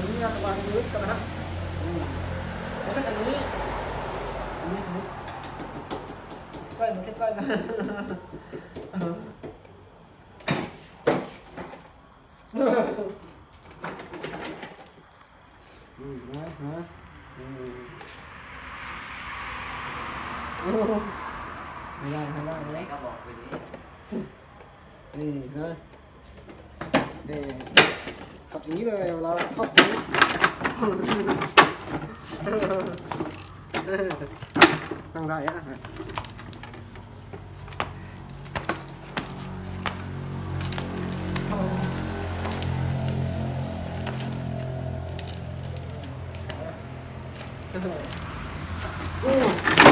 Ini yang terbang dulu, kita berang. Masa kan ini? Ini dulu. Kita yang kita yang. Mày lên, mày lên, lấy cả bọt về đi. Đi thôi. Đi. กับอย่างนี้เลยเวลาเข้าโค้งตั้งได้อะโอ้